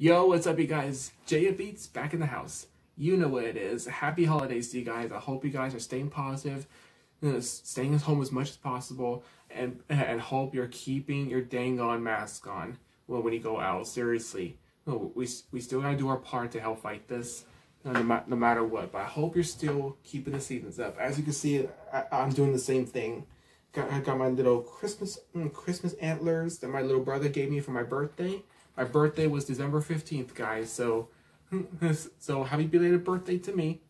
Yo, what's up, you guys? JofBeats back in the house. You know what it is. Happy holidays to you guys. I hope you guys are staying positive, you know, staying at home as much as possible, and and hope you're keeping your dang on mask on well, when you go out. Seriously, we we still gotta do our part to help fight this, no, no matter what. But I hope you're still keeping the seasons up. As you can see, I, I'm doing the same thing. Got, I got my little Christmas mm, Christmas antlers that my little brother gave me for my birthday. My birthday was December 15th, guys, so so happy belated birthday to me.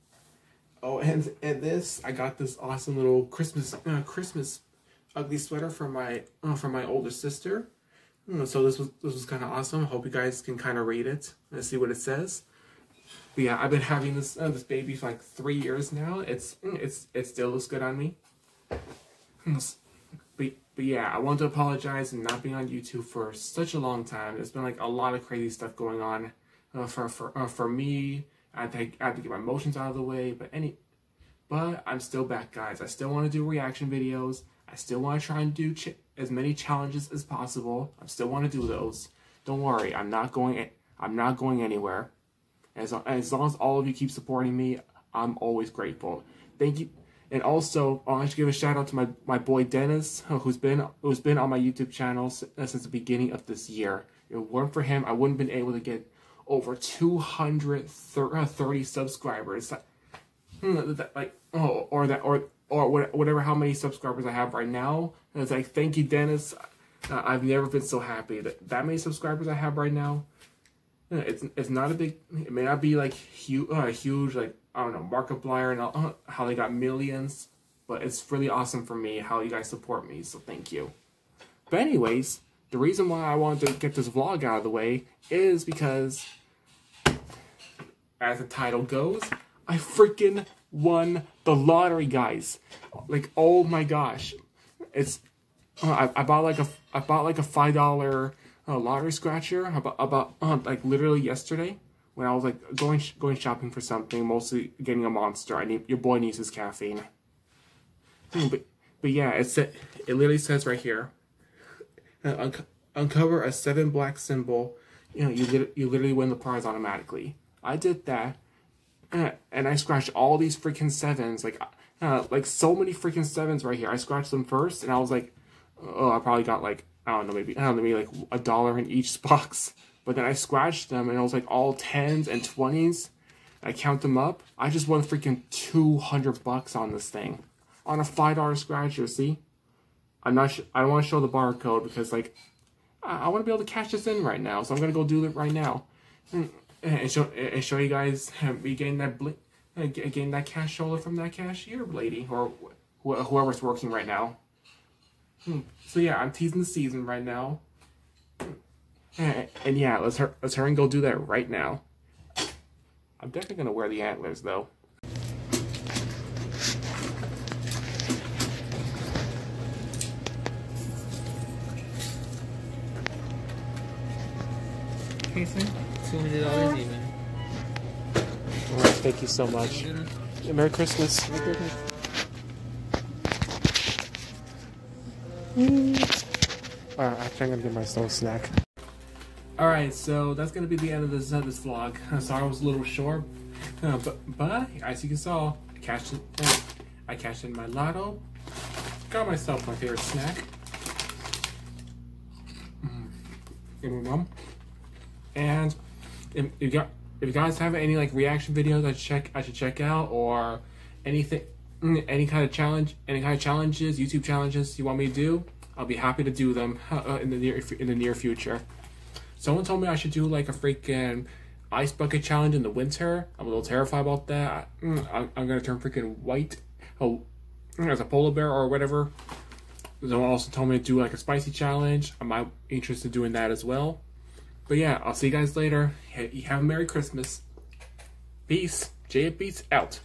Oh, and and this, I got this awesome little Christmas uh, Christmas ugly sweater from my uh, from my older sister. Mm, so this was this was kind of awesome. I hope you guys can kind of read it and see what it says. But yeah, I've been having this uh, this baby for like three years now. It's it's it still looks good on me. But, yeah, I want to apologize and not being on YouTube for such a long time. There's been like a lot of crazy stuff going on uh, for for uh, for me. I had, to, I had to get my emotions out of the way. But any, but I'm still back, guys. I still want to do reaction videos. I still want to try and do as many challenges as possible. I still want to do those. Don't worry, I'm not going. I'm not going anywhere. As as long as all of you keep supporting me, I'm always grateful. Thank you. And also, I want to give a shout out to my, my boy Dennis, who's been who's been on my YouTube channel since the beginning of this year. If it weren't for him, I wouldn't have been able to get over 230 subscribers. Hmm, like, oh, or that, or or whatever, how many subscribers I have right now. And it's like, thank you, Dennis. Uh, I've never been so happy that that many subscribers I have right now. It's it's not a big. It may not be like huge, uh, huge like I don't know, Markiplier and all, how they got millions. But it's really awesome for me how you guys support me, so thank you. But anyways, the reason why I wanted to get this vlog out of the way is because, as the title goes, I freaking won the lottery, guys. Like, oh my gosh. It's, uh, I, I bought like a, I bought like a $5 uh, lottery scratcher about, about uh, like literally yesterday when I was like going going shopping for something, mostly getting a monster. I need your boy needs his caffeine. Hmm, but but yeah, it's it literally says right here. Uh, un uncover a seven black symbol. You know, you you literally win the prize automatically. I did that, uh, and I scratched all these freaking sevens. Like uh, like so many freaking sevens right here. I scratched them first, and I was like, oh, I probably got like I don't know, maybe I don't know, maybe like a dollar in each box. But then I scratched them and it was like all 10s and 20s. I count them up. I just won freaking 200 bucks on this thing. On a $5 scratcher, see? I'm not I don't want to show the barcode because like I, I want to be able to cash this in right now. So I'm going to go do it right now. And, and show and show you guys me getting that blink getting that cash shoulder from that cashier lady or wh whoever's working right now. Hmm. So yeah, I'm teasing the season right now. And yeah, let's her let's hurry and go do that right now. I'm definitely gonna wear the antlers though. Casey, two hundred dollars even. thank you so much. Merry Christmas. Merry Christmas. Alright, actually I'm gonna get myself a snack. Alright, so that's going to be the end of this, uh, this vlog. Sorry I was a little short, uh, but, but as you can saw, I cashed, in, uh, I cashed in my lotto, got myself my favorite snack, mm. and if, if, you if you guys have any like reaction videos I should check I should check out or anything mm, any kind of challenge any kind of challenges YouTube challenges you want me to do I'll be happy to do them uh, in the near in the near future. Someone told me I should do like a freaking ice bucket challenge in the winter. I'm a little terrified about that. Mm, I'm, I'm gonna turn freaking white oh, as a polar bear or whatever. Someone also told me to do like a spicy challenge. I'm interested in doing that as well. But yeah, I'll see you guys later. Have a Merry Christmas. Peace. Jay Beats out.